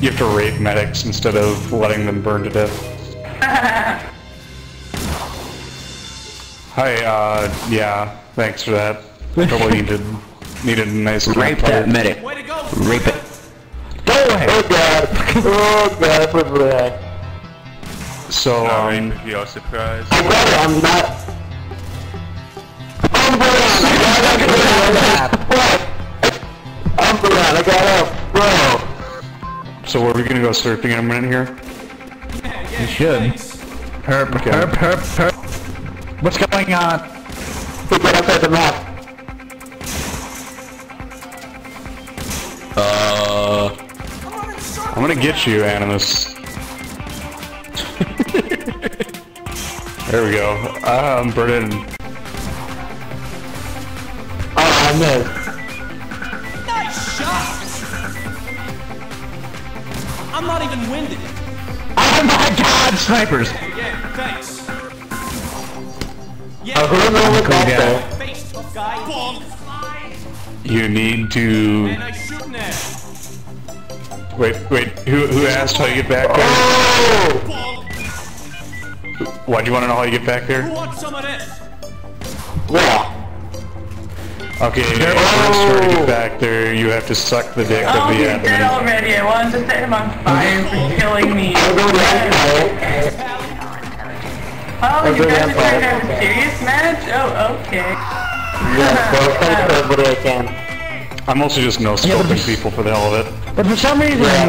You have to rape medics instead of letting them burn to death. Hi, uh, yeah, thanks for that. Probably needed, needed a nice Rape that medic. Way to go! Rape it. Go away! Oh god! Oh god, what was I? So, um, Alright, you're surprised. I got it, I'm not... so are we gonna go surfing in a minute here? You should. Herp, Okay. herp, herp, herp. What's going on? We get outside the map. Uh, I'm gonna get you, Animus. there we go. Um, Brennan, Oh, I I'm not even winded. oh my god, snipers! Yeah, thanks. Yeah, don't know what Cool guy. face, guy. You need to... Man, nice shooting there. Wait, wait, who, who asked how you get back there? Oh! Why'd you want to know how you get back Who there? wants some of this? Yeah. Okay, in order to get oh. back there, you have to suck the dick Oh, of the he's dead admin. already. I wanted to set him on fire for mm-hmm. killing me. I'll go back now. Oh, you guys are down trying to fire. have a serious match? Oh, okay. Yeah, so thanks for everybody I can. I'm also just no scoping people for the hell of it. But for some reason, Yeah,